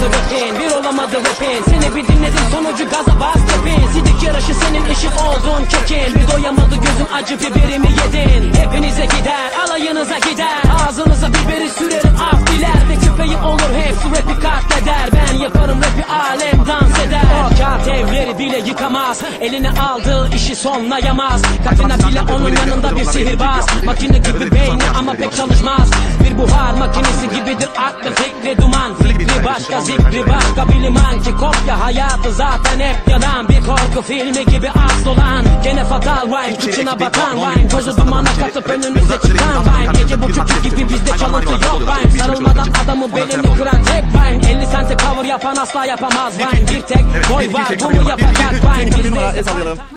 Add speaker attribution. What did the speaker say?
Speaker 1: olmadı rapin Bir olamadı rapin Seni bir dinledim sonucu gaza bastı bin Sidik yarışı senin ışık oldun kekin. Bir doyamadı gözüm acı biberimi yedin. Hepinize gider alayınıza gider. Ağzınıza biberi sürerim af diler Ve köpeğim olur hepsi rapi katleder Ben yaparım rapi alem dans eder. Kağıt evleri bile yıkamaz Eline aldığı işi sonlayamaz. Katina bile onun yanında bir sihirbaz Makine gibi beyni ama pek çalışmaz. Bir buhar makinesi gibi Fikri başka zikri başka biliman ki kopya Hayatı zaten hep yalan bir korku filmi gibi asıl olan Gene fatal rhyme kıçına batan rhyme Tozu dumana katıp önümüze çıkan rhyme Gece buçuk gibi bizde çalıntı yok rhyme Sarılmadan adamı belini kıran tek rhyme 50 sente cover yapan asla yapamaz rhyme Bir tek boy var bu mu yapacak rhyme Bizde